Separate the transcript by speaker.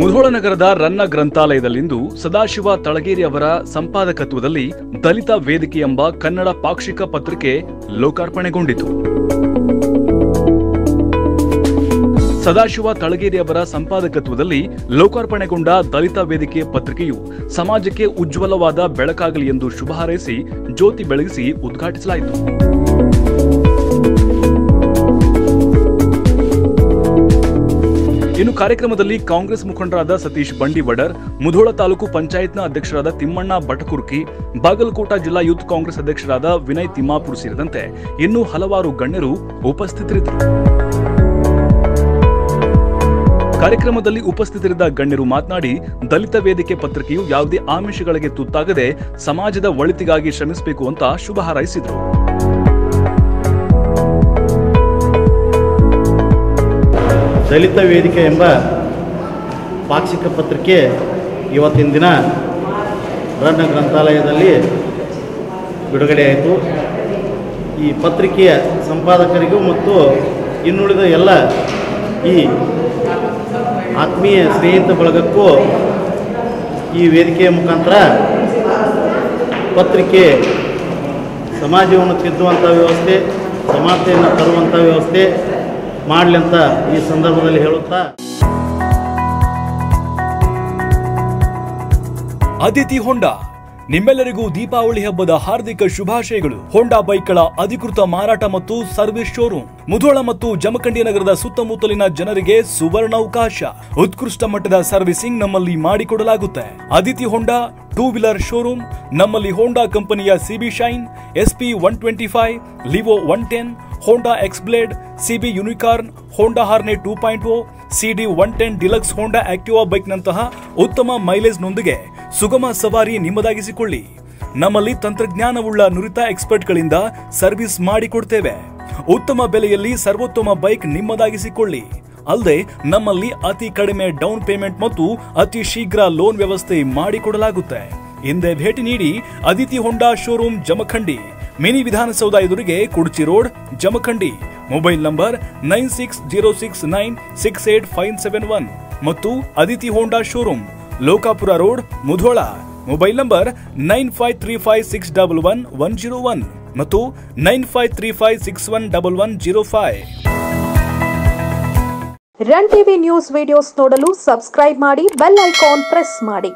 Speaker 1: ಮುಧೋಳ ನಗರದ ರನ್ನ ಗ್ರಂಥಾಲಯದಲ್ಲಿಂದು ಸದಾಶಿವ ತಳಗೇರಿ ಅವರ ಸಂಪಾದಕತ್ವದಲ್ಲಿ ದಲಿತ ವೇದಿಕೆ ಎಂಬ ಕನ್ನಡ ಪಾಕ್ಷಿಕ ಪತ್ರಿಕೆ ಲೋಕಾರ್ಪಣೆಗೊಂಡಿತು. ಸದಾಶಿವ ತಳಗೇರಿ ಅವರ ಸಂಪಾದಕತ್ವದಲ್ಲಿ ಲೋಕಾರ್ಪಣೆಗೊಂಡ ದಲಿತ ವೇದಿಕೆ ಪತ್ರಿಕೆಯು ಸಮಾಜಕ್ಕೆ ಉಜ್ವಲವಾದ ಬೆಳಕಾಗಲಿ ಎಂದು ಶುಭ ಹಾರೈಸಿ ಜ್ಯೋತಿ ಬೆಳಗಿಸಿ ಉದ್ಘಾಟಿಸಲಾಯಿತು. ಇನ್ನು ಕಾರ್ಯಕ್ರಮದಲ್ಲಿ ಕಾಂಗ್ರೆಸ್ ಮುಖಂಡರಾದ ಸತೀಶ್ ಬಂಡಿವಡರ್, ಮುಧೋಳ ತಾಲೂಕು ಪಂಚಾಯತ್ನ ಅಧ್ಯಕ್ಷರಾದ ತಿಮ್ಮಣ್ಣ ಬಟಕುರ್ಕಿ ಬಾಗಲಕೋಟ ಜಿಲ್ಲಾ ಯೂತ್ ಕಾಂಗ್ರೆಸ್ ಅಧ್ಯಕ್ಷರಾದ ವಿನಯ್ ತಿಮ್ಮಾಪುರ್ ಸೇರಿದಂತೆ ಇನ್ನೂ ಹಲವಾರು ಗಣ್ಯರು ಉಪಸ್ಥಿತರಿದ್ದರು. ಕಾರ್ಯಕ್ರಮದಲ್ಲಿ ಉಪಸ್ಥಿತರಿದ್ದ ಗಣ್ಯರು ಮಾತನಾಡಿ, ದಲಿತ ವೇದಿಕೆ ಪತ್ರಿಕೆಯು ಯಾವುದೇ ಆಮಿಷಗಳಿಗೆ ತುತ್ತಾಗದೆ ಸಮಾಜದ ಒಳಿತಿಗಾಗಿ ಶ್ರಮಿಸಬೇಕು ಅಂತ ಶುಭ ಹಾರೈಸಿದರು.
Speaker 2: ದಲಿತ ವೇದಿಕೆ ಎಂಬ ಪಾಕ್ಷಿಕ ಪತ್ರಿಕೆ ಇವತ್ತಿನ ದಿನ ರನ್ನ ಗ್ರಂಥಾಲಯದಲ್ಲಿ ಬಿಡುಗಡೆಯಾಯಿತು ಈ ಪತ್ರಿಕೆಯ ಸಂಪಾದಕರಿಗೂ ಮತ್ತು ಇನ್ನುಳಿದ ಎಲ್ಲ ಈ ಆತ್ಮೀಯ ಸ್ನೇಹಿತ ಬಳಗಕ್ಕೂ ಈ ವೇದಿಕೆಯ ಮುಖಾಂತರ ಪತ್ರಿಕೆ ಸಮಾಜವನ್ನು ತಿದ್ದುವಂಥ ವ್ಯವಸ್ಥೆ ಸಮಾನತೆಯನ್ನು ತರುವಂಥ ವ್ಯವಸ್ಥೆ ಮಾಡಲಿ ಅಂತ ಈ ಸಂದರ್ಭದಲ್ಲಿ ಹೇಳುತ್ತಾ.
Speaker 1: ಅದಿತಿ ಹೊಂಡಾ, ನಿಮ್ಮೆಲ್ಲರಿಗೂ ದೀಪಾವಳಿ ಹಬ್ಬದ ಹಾರ್ದಿಕ ಶುಭಾಶಯಗಳು. ಹೊಂಡಾ ಬೈಕ್ಗಳ ಅಧಿಕೃತ ಮಾರಾಟ ಮತ್ತು ಸರ್ವಿಸ್ ಶೋರೂಮ್, ಮುಧೋಳ ಮತ್ತು ಜಮಖಂಡಿ ನಗರದ ಸುತ್ತಮುತ್ತಲಿನ ಜನರಿಗೆ ಸುವರ್ಣಾವಕಾಶ ಉತ್ಕೃಷ್ಟ ಮಟ್ಟದ ಸರ್ವಿಸಿಂಗ್ ನಮ್ಮಲ್ಲಿ ಮಾಡಿಕೊಡಲಾಗುತ್ತೆ. Aditi Honda two wheeler showroom, ನಮ್ಮಲ್ಲಿ ಹೋಂಡಾ ಕಂಪನಿಯ CB Shine SP one twenty five, Livo one ten X Blade CB Unicorn Honda Hornet two point O CD one ten Deluxe Honda Activa ಬೈಕ್ನಂತಹ ಉತ್ತಮ ಮೈಲೇಜ್ನೊಂದಿಗೆ ಸುಗಮ ಸವಾರಿ ನಿಮ್ಮದಾಗಿಸಿಕೊಳ್ಳಿ. ನಮ್ಮಲ್ಲಿ ತಂತ್ರಜ್ಞಾನವುಳ್ಳ ನುರಿತ ಎಕ್ಸ್ಪರ್ಟ್ಗಳಿಂದ service ಮಾಡಿಕೊಡ್ತೇವೆ. ಉತ್ತಮ ಬೆಲೆಯಲ್ಲಿ ಸರ್ವೋತ್ತಮ ಬೈಕ್ ನಿಮ್ಮದಾಗಿಸಿಕೊಳ್ಳಿ. ಅಲ್ಲದೆ ನಮ್ಮಲ್ಲಿ ಅತಿ ಕಡಿಮೆ ಡೌನ್ ಪೇಮೆಂಟ್ ಮತ್ತು ಅತಿ ಶೀಘ್ರ ಲೋನ್ ವ್ಯವಸ್ಥೆ ಮಾಡಿಕೊಡಲಾಗುತ್ತೆ. ಹಿಂದೆ ಭೇಟಿ ನೀಡಿ Aditi Honda showroom Jamkhandi mini Vidhana Soudha ಎದುರಿಗೆ Kudchi road, Jamkhandi. Mobile number nine six zero six nine six eight five seven one ಮತ್ತು Aditi Honda showroom, Lokapur road, Mudhol. Mobile number nine five three five six double one one zero one ಮತ್ತು nine five three five six one double one zero five.
Speaker 3: Run TV news videos ನೋಡಲು subscribe ಮಾಡಿ, bell icon press ಮಾಡಿ.